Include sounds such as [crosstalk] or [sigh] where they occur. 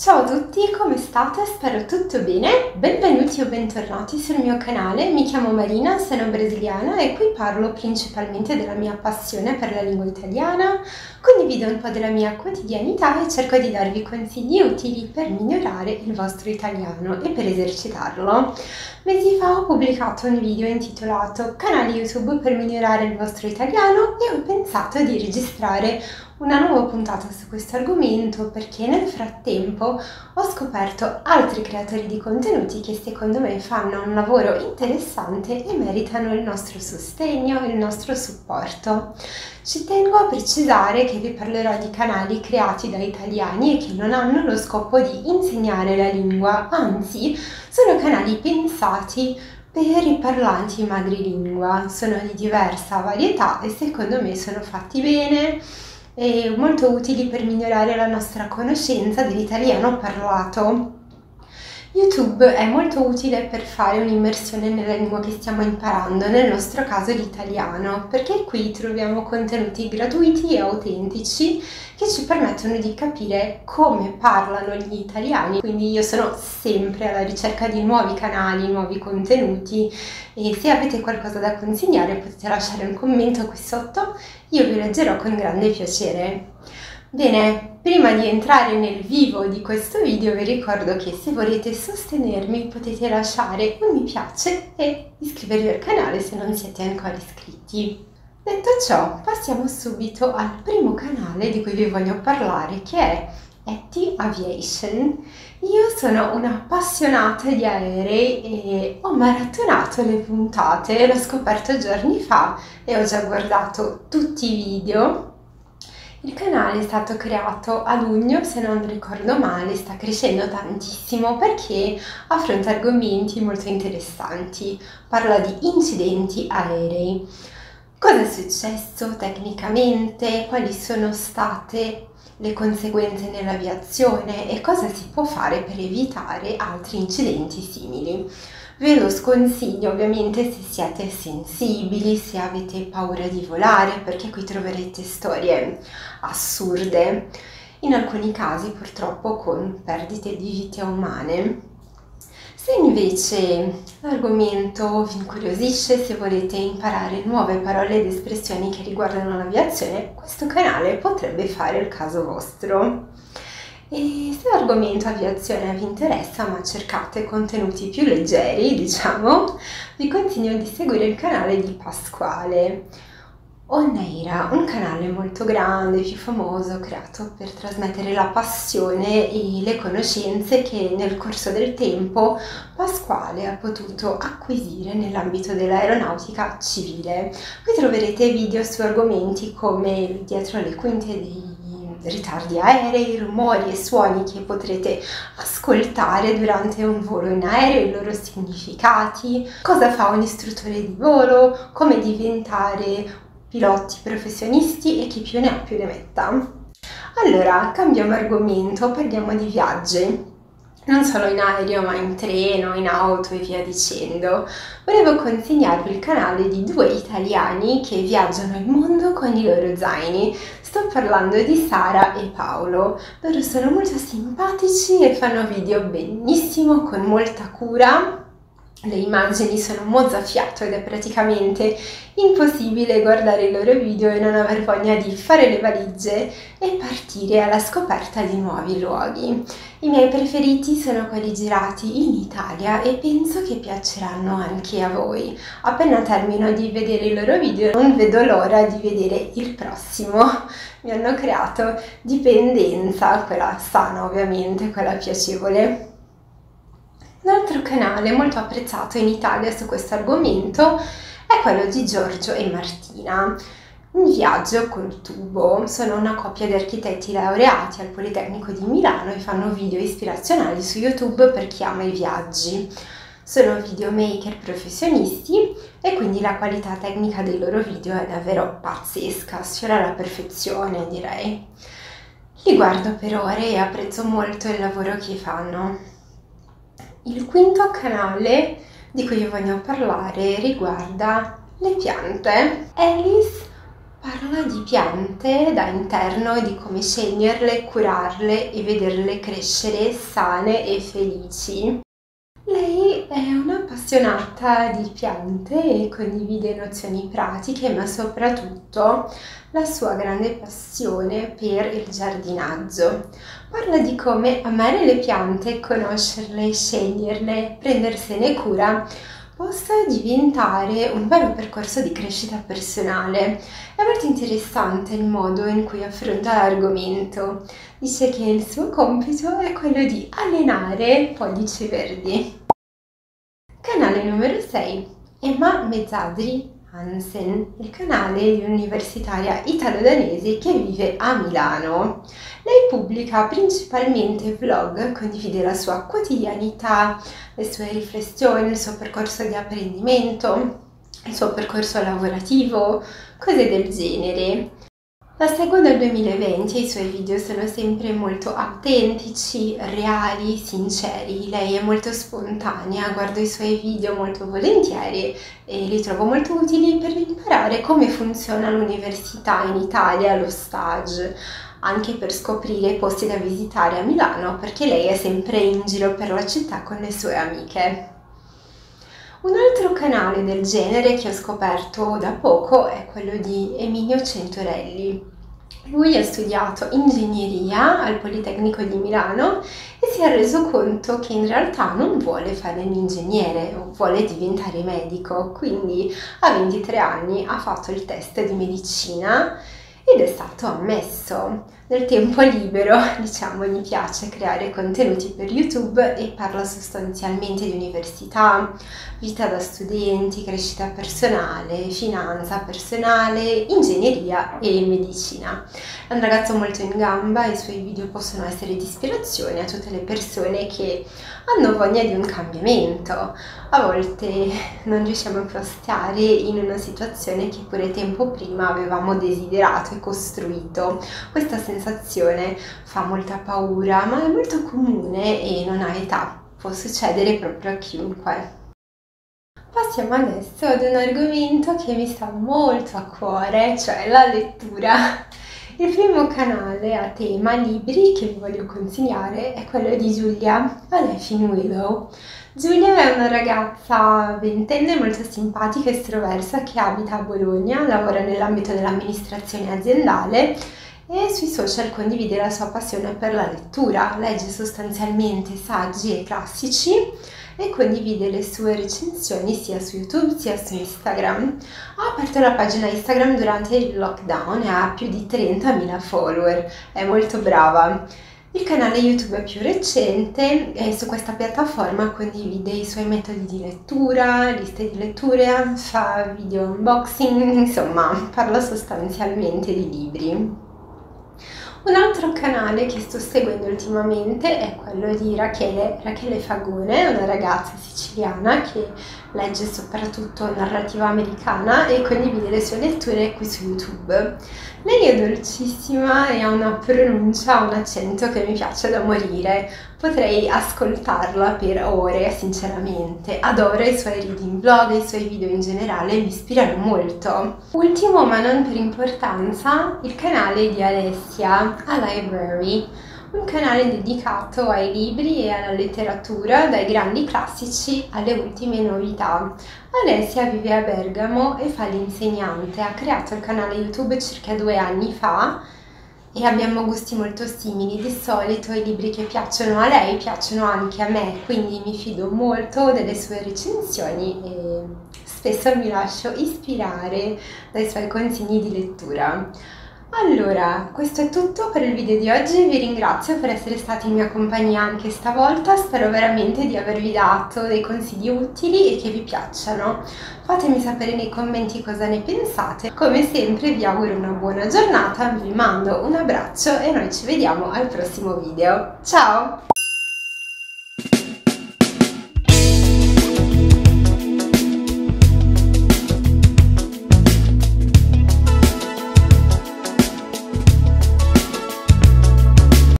Ciao a tutti, come state? Spero tutto bene. Benvenuti o bentornati sul mio canale. Mi chiamo Marina, sono brasiliana e qui parlo principalmente della mia passione per la lingua italiana, condivido un po' della mia quotidianità e cerco di darvi consigli utili per migliorare il vostro italiano e per esercitarlo. Mesi fa ho pubblicato un video intitolato Canale YouTube per migliorare il vostro italiano e ho pensato di registrare una nuova puntata su questo argomento perché nel frattempo ho scoperto altri creatori di contenuti che secondo me fanno un lavoro interessante e meritano il nostro sostegno, il nostro supporto. Ci tengo a precisare che vi parlerò di canali creati da italiani e che non hanno lo scopo di insegnare la lingua, anzi sono canali pensati per i parlanti madrelingua, sono di diversa varietà e secondo me sono fatti bene e molto utili per migliorare la nostra conoscenza dell'italiano parlato. YouTube è molto utile per fare un'immersione nella lingua che stiamo imparando, nel nostro caso l'italiano, perché qui troviamo contenuti gratuiti e autentici che ci permettono di capire come parlano gli italiani. Quindi io sono sempre alla ricerca di nuovi canali, nuovi contenuti e se avete qualcosa da consigliare potete lasciare un commento qui sotto, io vi leggerò con grande piacere. Bene, prima di entrare nel vivo di questo video vi ricordo che se volete sostenermi potete lasciare un mi piace e iscrivervi al canale se non siete ancora iscritti. Detto ciò, passiamo subito al primo canale di cui vi voglio parlare che è Etty Aviation. Io sono un'appassionata di aerei e ho maratonato le puntate, l'ho scoperto giorni fa e ho già guardato tutti i video il canale è stato creato a luglio, se non ricordo male, sta crescendo tantissimo perché affronta argomenti molto interessanti. Parla di incidenti aerei. Cosa è successo tecnicamente? Quali sono state le conseguenze nell'aviazione e cosa si può fare per evitare altri incidenti simili? Ve lo sconsiglio ovviamente se siete sensibili, se avete paura di volare, perché qui troverete storie assurde, in alcuni casi purtroppo con perdite di vite umane. Se invece l'argomento vi incuriosisce, se volete imparare nuove parole ed espressioni che riguardano l'aviazione, questo canale potrebbe fare il caso vostro. E se l'argomento aviazione vi interessa ma cercate contenuti più leggeri, diciamo, vi consiglio di seguire il canale di Pasquale. Oneira, un canale molto grande, più famoso, creato per trasmettere la passione e le conoscenze che nel corso del tempo Pasquale ha potuto acquisire nell'ambito dell'aeronautica civile. Qui troverete video su argomenti come dietro le quinte dei ritardi aerei, rumori e suoni che potrete ascoltare durante un volo in aereo, i loro significati, cosa fa un istruttore di volo, come diventare piloti professionisti e chi più ne ha più ne metta. Allora, cambiamo argomento, parliamo di viaggi non solo in aereo ma in treno, in auto e via dicendo, volevo consigliarvi il canale di due italiani che viaggiano il mondo con i loro zaini. Sto parlando di Sara e Paolo. Loro sono molto simpatici e fanno video benissimo, con molta cura le immagini sono mozzafiato ed è praticamente impossibile guardare i loro video e non aver voglia di fare le valigie e partire alla scoperta di nuovi luoghi. I miei preferiti sono quelli girati in Italia e penso che piaceranno anche a voi. Appena termino di vedere i loro video non vedo l'ora di vedere il prossimo. Mi hanno creato dipendenza, quella sana ovviamente, quella piacevole un altro canale molto apprezzato in Italia su questo argomento è quello di Giorgio e Martina. In viaggio col tubo sono una coppia di architetti laureati al Politecnico di Milano e fanno video ispirazionali su YouTube per chi ama i viaggi. Sono videomaker professionisti e quindi la qualità tecnica dei loro video è davvero pazzesca, sfiora la perfezione direi. Li guardo per ore e apprezzo molto il lavoro che fanno. Il quinto canale di cui voglio parlare riguarda le piante. Alice Parla di piante da interno e di come sceglierle, curarle e vederle crescere sane e felici. Lei è un'appassionata di piante e condivide nozioni pratiche, ma soprattutto la sua grande passione per il giardinaggio. Parla di come amare le piante, conoscerle, sceglierle, prendersene cura possa diventare un vero percorso di crescita personale. È molto interessante il modo in cui affronta l'argomento. Dice che il suo compito è quello di allenare pollici verdi. Canale numero 6. Emma Mezzadri Hansen, il canale di un'universitaria italo-danese che vive a Milano. Lei pubblica principalmente vlog, condivide la sua quotidianità, le sue riflessioni, il suo percorso di apprendimento, il suo percorso lavorativo, cose del genere. La seguo dal 2020 e i suoi video sono sempre molto autentici, reali, sinceri. Lei è molto spontanea, guardo i suoi video molto volentieri e li trovo molto utili per imparare come funziona l'università in Italia, lo stage, anche per scoprire posti da visitare a Milano perché lei è sempre in giro per la città con le sue amiche. Un altro canale del genere che ho scoperto da poco è quello di Emilio Centorelli. Lui ha studiato ingegneria al Politecnico di Milano e si è reso conto che in realtà non vuole fare l'ingegnere, vuole diventare medico, quindi a 23 anni ha fatto il test di medicina ed è stato ammesso. Nel tempo libero, [laughs] diciamo, gli piace creare contenuti per YouTube e parla sostanzialmente di università, vita da studenti, crescita personale, finanza personale, ingegneria e medicina. È un ragazzo molto in gamba e i suoi video possono essere di ispirazione a tutte le persone che hanno voglia di un cambiamento. A volte non riusciamo più a stare in una situazione che pure tempo prima avevamo desiderato e costruito. Questa sensazione fa molta paura, ma è molto comune e non ha età. Può succedere proprio a chiunque. Passiamo adesso ad un argomento che mi sta molto a cuore, cioè la lettura. Il primo canale a tema libri che vi voglio consigliare è quello di Giulia Alefin Willow. Giulia è una ragazza ventenne molto simpatica e estroversa che abita a Bologna, lavora nell'ambito dell'amministrazione aziendale e sui social condivide la sua passione per la lettura, legge sostanzialmente saggi e classici e condivide le sue recensioni sia su YouTube sia su Instagram. Ha aperto la pagina Instagram durante il lockdown e ha più di 30.000 follower, è molto brava. Il canale YouTube più recente e su questa piattaforma condivide i suoi metodi di lettura, liste di letture, fa video unboxing, [laughs] insomma parla sostanzialmente di libri. Un altro canale che sto seguendo ultimamente è quello di Rachele, Rachele Fagone, una ragazza siciliana che legge soprattutto narrativa americana e condivide le sue letture qui su YouTube. Lei è dolcissima e ha una pronuncia, un accento che mi piace da morire. Potrei ascoltarla per ore, sinceramente. Adoro i suoi reading blog e i suoi video in generale, mi ispirano molto. Ultimo, ma non per importanza, il canale di Alessia, A Library un canale dedicato ai libri e alla letteratura, dai grandi classici alle ultime novità. Alessia vive a Bergamo e fa l'insegnante, ha creato il canale YouTube circa due anni fa e abbiamo gusti molto simili. Di solito i libri che piacciono a lei piacciono anche a me, quindi mi fido molto delle sue recensioni e spesso mi lascio ispirare dai suoi consigli di lettura. Allora, questo è tutto per il video di oggi, vi ringrazio per essere stati in mia compagnia anche stavolta, spero veramente di avervi dato dei consigli utili e che vi piacciono. Fatemi sapere nei commenti cosa ne pensate, come sempre vi auguro una buona giornata, vi mando un abbraccio e noi ci vediamo al prossimo video. Ciao!